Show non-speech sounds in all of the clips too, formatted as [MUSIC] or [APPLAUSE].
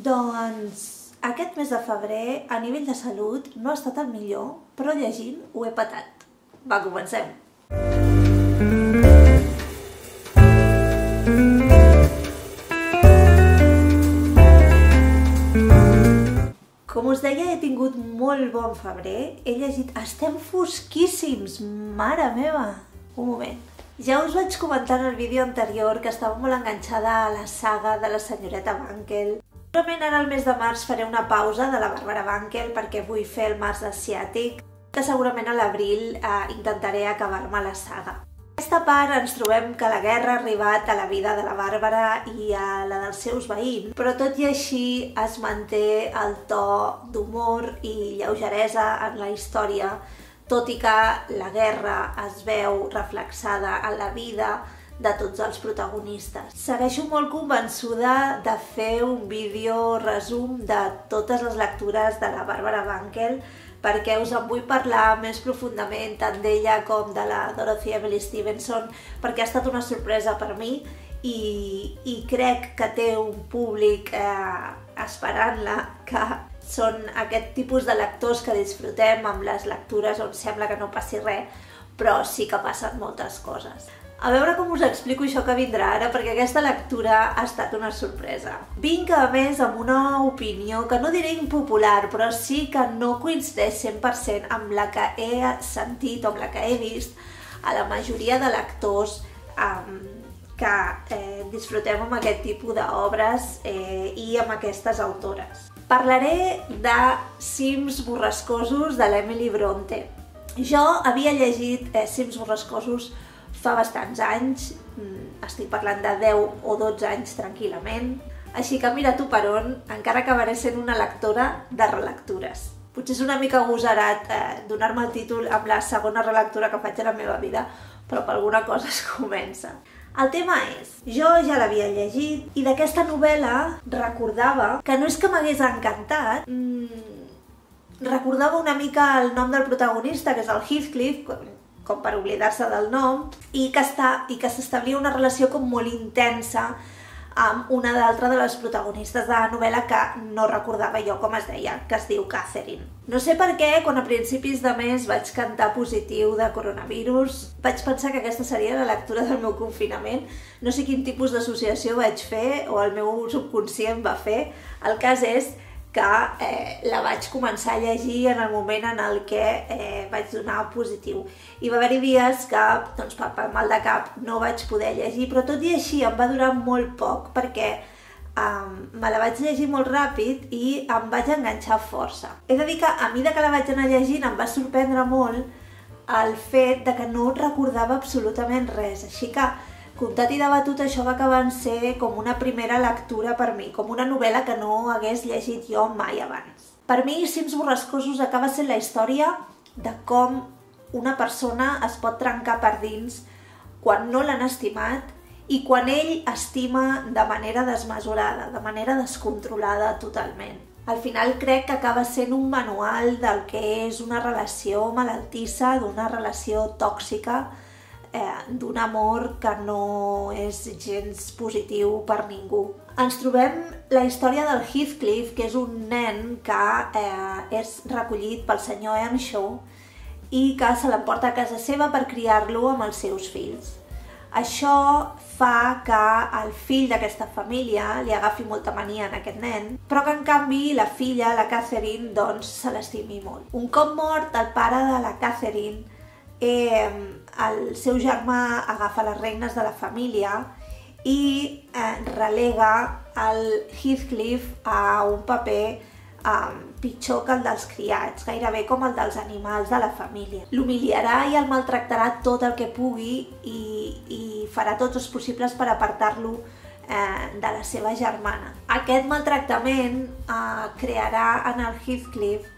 Doncs aquest mes de febrer, a nivell de salut, no ha estat el millor, però llegint ho he patat. Va, comencem! Com us deia, he tingut molt bon febrer. He llegit Estem fosquíssims! Mare meva! Un moment. Ja us vaig comentar en el vídeo anterior que estava molt enganxada a la saga de la senyoreta Bankel. Segurament ara al mes de març faré una pausa de la Bàrbara Bankel perquè vull fer el març asiàtic, que segurament a l'abril eh, intentaré acabar-me la saga. Aquesta part ens trobem que la guerra ha arribat a la vida de la Bàrbara i a la dels seus veïns, però tot i així es manté el to d'humor i lleugeresa en la història, tot i que la guerra es veu reflexada en la vida de tots els protagonistes. Segueixo molt convençuda de fer un vídeo resum de totes les lectures de la Bàrbara Bankel, perquè us en vull parlar més profundament tant d'ella com de la Dorothy Emily Stevenson perquè ha estat una sorpresa per mi i, i crec que té un públic eh, esperant-la que són aquest tipus de lectors que disfrutem amb les lectures on sembla que no passi res, però sí que passen moltes coses. A veure com us explico això que vindrà ara, perquè aquesta lectura ha estat una sorpresa. Vinc, a més, amb una opinió que no diré impopular, però sí que no coincideix 100% amb la que he sentit o amb la que he vist a la majoria de lectors um, que eh, disfrutem amb aquest tipus d'obres eh, i amb aquestes autores. Parlaré de Cims borrascosos de l'Emily Bronte. Jo havia llegit eh, Cims borrascosos fa bastants anys, mm, estic parlant de 10 o 12 anys tranquil·lament, així que mira tu per on, encara acabaré sent una lectora de relectures. Potser és una mica agosarat eh, donar-me el títol amb la segona relectura que faig a la meva vida, però per alguna cosa es comença. El tema és, jo ja l'havia llegit i d'aquesta novel·la recordava que no és que m'hagués encantat, mmm, recordava una mica el nom del protagonista, que és el Heathcliff, com per oblidar-se del nom, i que, està, i que s'establia una relació com molt intensa amb una d'altra de les protagonistes de la novel·la que no recordava jo com es deia, que es diu Catherine. No sé per què, quan a principis de mes vaig cantar positiu de coronavirus, vaig pensar que aquesta seria la lectura del meu confinament. No sé quin tipus d'associació vaig fer o el meu subconscient va fer. El cas és que eh, la vaig començar a llegir en el moment en el que eh, vaig donar positiu. I va haver-hi dies que, doncs, per, per mal de cap, no vaig poder llegir, però tot i així em va durar molt poc perquè um, me la vaig llegir molt ràpid i em vaig enganxar força. He de dir que a mesura que la vaig anar llegint em va sorprendre molt el fet de que no recordava absolutament res, així que Comptat i debatut, això va acabar en ser com una primera lectura per mi, com una novel·la que no hagués llegit jo mai abans. Per mi, Cims Borrascosos acaba sent la història de com una persona es pot trencar per dins quan no l'han estimat i quan ell estima de manera desmesurada, de manera descontrolada totalment. Al final crec que acaba sent un manual del que és una relació malaltissa, d'una relació tòxica, eh, d'un amor que no és gens positiu per ningú. Ens trobem la història del Heathcliff, que és un nen que eh, és recollit pel senyor Earnshaw i que se l'emporta a casa seva per criar-lo amb els seus fills. Això fa que el fill d'aquesta família li agafi molta mania en aquest nen, però que en canvi la filla, la Catherine, doncs se l'estimi molt. Un cop mort el pare de la Catherine, eh, el seu germà agafa les regnes de la família i eh, relega el Heathcliff a un paper eh, pitjor que el dels criats, gairebé com el dels animals de la família. L'humiliarà i el maltractarà tot el que pugui i, i farà tots els possibles per apartar-lo eh, de la seva germana. Aquest maltractament eh, crearà en el Heathcliff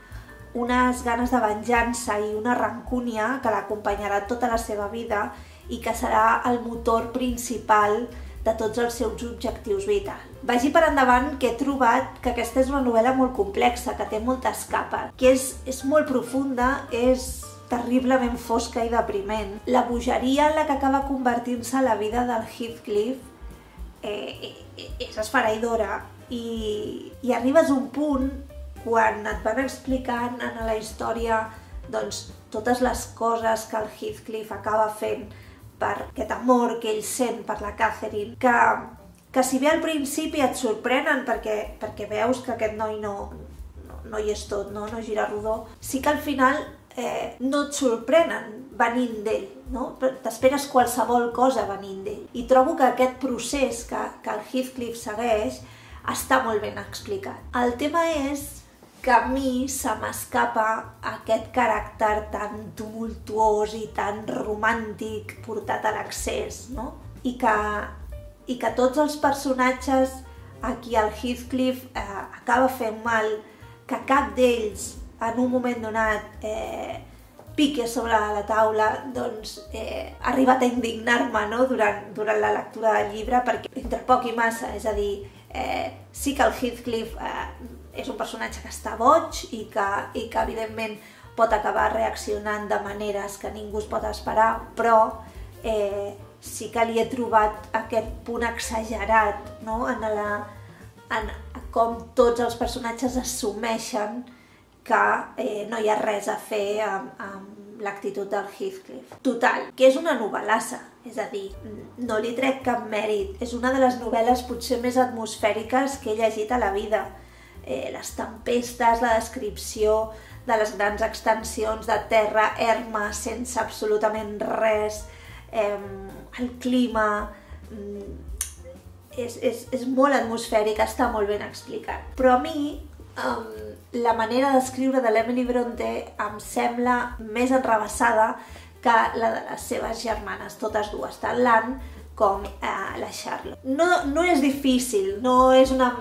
unes ganes de venjança i una rancúnia que l'acompanyarà tota la seva vida i que serà el motor principal de tots els seus objectius vitals. Vagi per endavant que he trobat que aquesta és una novel·la molt complexa, que té moltes capes, que és, és molt profunda, és terriblement fosca i depriment. La bogeria en la que acaba convertint-se la vida del Heathcliff eh, eh, és esfereïdora i, i arribes a un punt quan et van explicant en la història doncs, totes les coses que el Heathcliff acaba fent per aquest amor que ell sent per la Catherine, que, que si bé al principi et sorprenen perquè, perquè veus que aquest noi no, no, no hi és tot, no, no gira rodó, sí que al final eh, no et sorprenen venint d'ell, no? T'esperes qualsevol cosa venint d'ell. I trobo que aquest procés que, que el Heathcliff segueix està molt ben explicat. El tema és que a mi se m'escapa aquest caràcter tan tumultuós i tan romàntic portat a l'accés, no? I que, I que tots els personatges a qui el Heathcliff eh, acaba fent mal, que cap d'ells en un moment donat eh, pique sobre la taula, doncs eh, ha arribat a indignar-me no? durant, durant la lectura del llibre, perquè entre poc i massa, és a dir, eh, sí que el Heathcliff eh, és un personatge que està boig i que, i que evidentment pot acabar reaccionant de maneres que ningú es pot esperar, però eh, sí que li he trobat aquest punt exagerat no? en, la, en com tots els personatges assumeixen que eh, no hi ha res a fer amb, amb l'actitud del Heathcliff. Total, que és una novel·lassa, és a dir, no li trec cap mèrit. És una de les novel·les potser més atmosfèriques que he llegit a la vida eh, les tempestes, la descripció de les grans extensions de terra erma sense absolutament res, eh, el clima... Mm, és, és, és molt atmosfèric, està molt ben explicat. Però a mi um, la manera d'escriure de l'Emily Bronte em sembla més enrabassada que la de les seves germanes, totes dues, tant l'Anne com eh, la Charlotte. No, no és difícil, no és una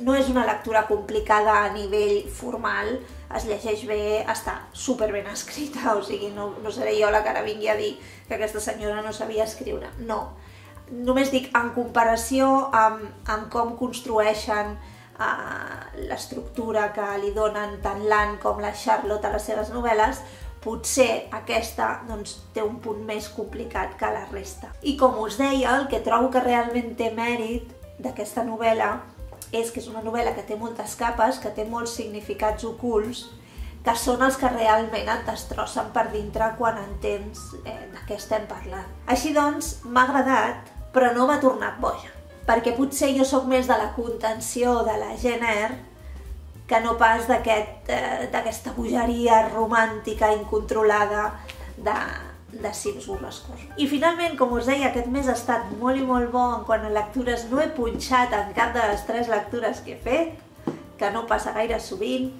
no és una lectura complicada a nivell formal, es llegeix bé, està super ben escrita, [LAUGHS] o sigui, no, no seré jo la que ara vingui a dir que aquesta senyora no sabia escriure, no. Només dic, en comparació amb, amb com construeixen uh, l'estructura que li donen tant l'Anne com la Charlotte a les seves novel·les, potser aquesta doncs, té un punt més complicat que la resta. I com us deia, el que trobo que realment té mèrit d'aquesta novel·la és que és una novel·la que té moltes capes, que té molts significats ocults, que són els que realment et destrossen per dintre quan entens eh, de què estem parlant. Així doncs, m'ha agradat, però no m'ha tornat boja, perquè potser jo sóc més de la contenció de la Jenner que no pas d'aquesta aquest, eh, bogeria romàntica incontrolada de, de si us coses. I finalment, com us deia, aquest mes ha estat molt i molt bo en quant a lectures. No he punxat en cap de les tres lectures que he fet, que no passa gaire sovint,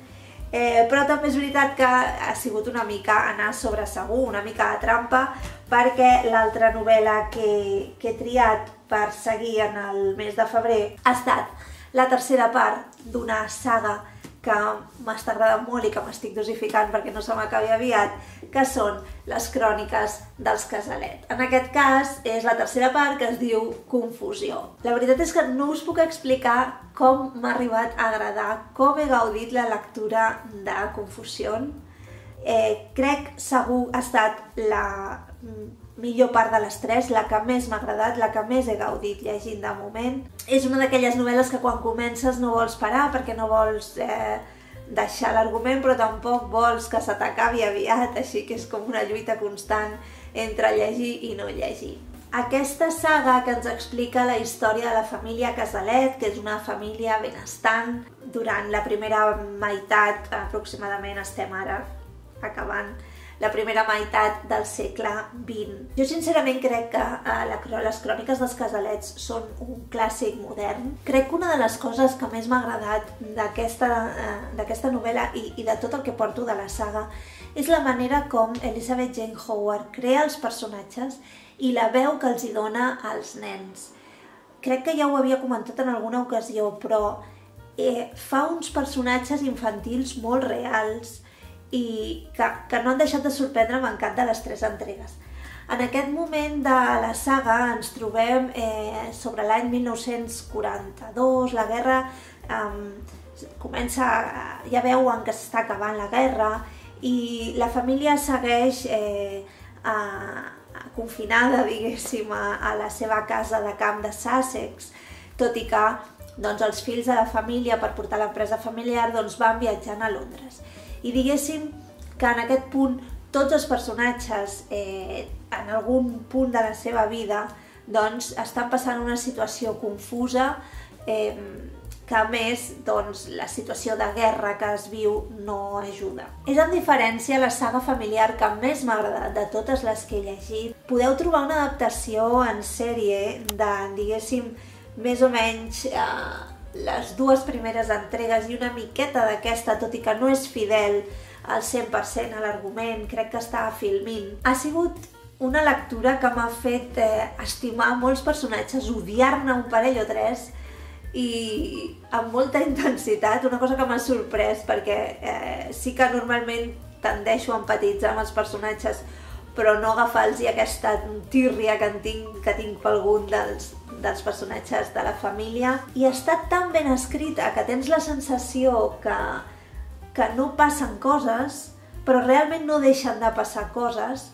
eh, però també és veritat que ha sigut una mica anar sobre segur, una mica de trampa, perquè l'altra novel·la que, que he triat per seguir en el mes de febrer ha estat la tercera part d'una saga que m'està agradant molt i que m'estic dosificant perquè no se m'acabi aviat, que són les cròniques dels Casalet. En aquest cas és la tercera part que es diu Confusió. La veritat és que no us puc explicar com m'ha arribat a agradar, com he gaudit la lectura de Confusió. Eh, crec segur ha estat la millor part de les tres, la que més m'ha agradat, la que més he gaudit llegint de moment. És una d'aquelles novel·les que quan comences no vols parar perquè no vols eh, deixar l'argument però tampoc vols que se t'acabi aviat, així que és com una lluita constant entre llegir i no llegir. Aquesta saga que ens explica la història de la família Casalet, que és una família benestant, durant la primera meitat, aproximadament estem ara acabant, la primera meitat del segle XX. Jo sincerament crec que eh, la, les cròniques dels casalets són un clàssic modern. Crec que una de les coses que més m'ha agradat d'aquesta eh, novel·la i, i de tot el que porto de la saga és la manera com Elizabeth Jane Howard crea els personatges i la veu que els dona als nens. Crec que ja ho havia comentat en alguna ocasió, però eh, fa uns personatges infantils molt reals, i que, que no han deixat de sorprendre'm en cap de les tres entregues. En aquest moment de la saga ens trobem eh, sobre l'any 1942, la guerra eh, comença, ja veuen que s'està acabant la guerra i la família segueix eh, a, a confinada, [LAUGHS] diguéssim, a, a la seva casa de camp de Sussex, tot i que doncs els fills de la família per portar l'empresa familiar doncs van viatjant a Londres. I diguéssim que en aquest punt tots els personatges eh, en algun punt de la seva vida doncs estan passant una situació confusa eh, que a més doncs, la situació de guerra que es viu no ajuda. És en diferència la saga familiar que més m'ha agradat de totes les que he llegit. Podeu trobar una adaptació en sèrie de, diguéssim, més o menys eh, les dues primeres entregues i una miqueta d'aquesta, tot i que no és fidel al 100% a l'argument, crec que està filmint. Ha sigut una lectura que m'ha fet eh, estimar molts personatges, odiar-ne un parell o tres, i amb molta intensitat, una cosa que m'ha sorprès perquè eh, sí que normalment tendeixo a empatitzar amb els personatges però no agafar-los aquesta tírria que en tinc, que tinc per algun dels, dels personatges de la família i està tan ben escrita que tens la sensació que, que no passen coses però realment no deixen de passar coses.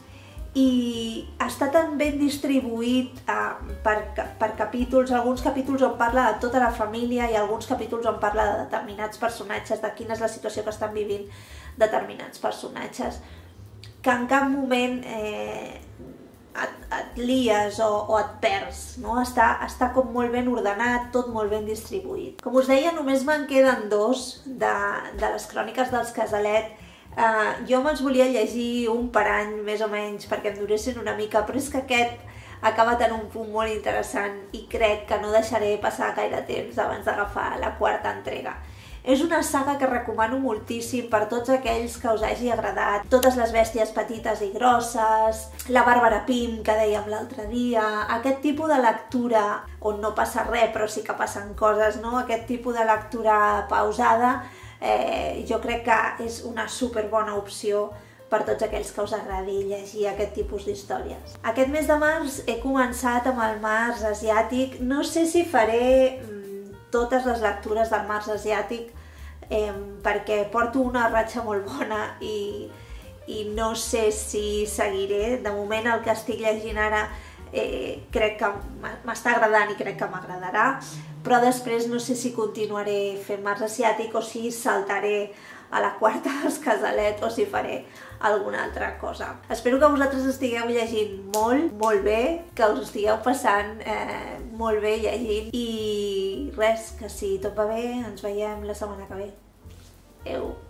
I està tan ben distribuït uh, per, per capítols, alguns capítols on parla de tota la família i alguns capítols on parla de determinats personatges, de quina és la situació que estan vivint determinats personatges, que en cap moment eh, et, et lies o, o et perds, no? Està, està com molt ben ordenat, tot molt ben distribuït. Com us deia, només me'n queden dos de, de les cròniques dels Casalet Uh, jo me'ls volia llegir un per any, més o menys, perquè em duressin una mica, però és que aquest ha acabat en un punt molt interessant i crec que no deixaré passar gaire temps abans d'agafar la quarta entrega. És una saga que recomano moltíssim per tots aquells que us hagi agradat. Totes les bèsties petites i grosses, la Bàrbara Pim que dèiem l'altre dia, aquest tipus de lectura on no passa res però sí que passen coses, no? aquest tipus de lectura pausada eh, jo crec que és una super bona opció per tots aquells que us agradi llegir aquest tipus d'històries. Aquest mes de març he començat amb el març asiàtic. No sé si faré mm, totes les lectures del març asiàtic eh, perquè porto una ratxa molt bona i, i no sé si seguiré. De moment el que estic llegint ara eh, crec que m'està agradant i crec que m'agradarà però després no sé si continuaré fent Mars Asiàtic o si saltaré a la quarta [LAUGHS] dels Casalet o si faré alguna altra cosa. Espero que vosaltres estigueu llegint molt, molt bé, que us estigueu passant eh, molt bé llegint i res, que si tot va bé ens veiem la setmana que ve. Adéu!